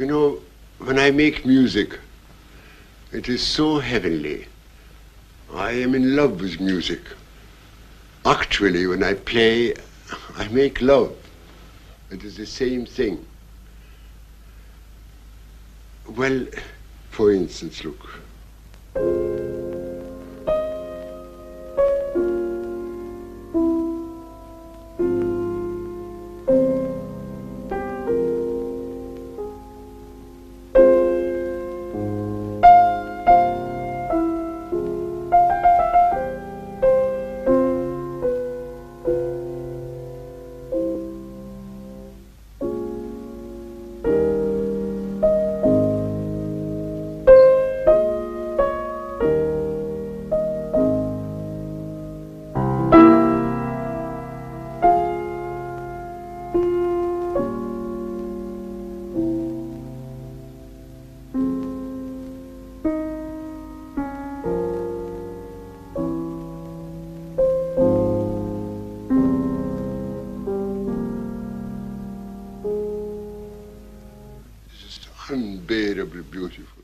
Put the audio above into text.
You know, when I make music, it is so heavenly. I am in love with music. Actually, when I play, I make love. It is the same thing. Well, for instance, look. Unbearably beautiful.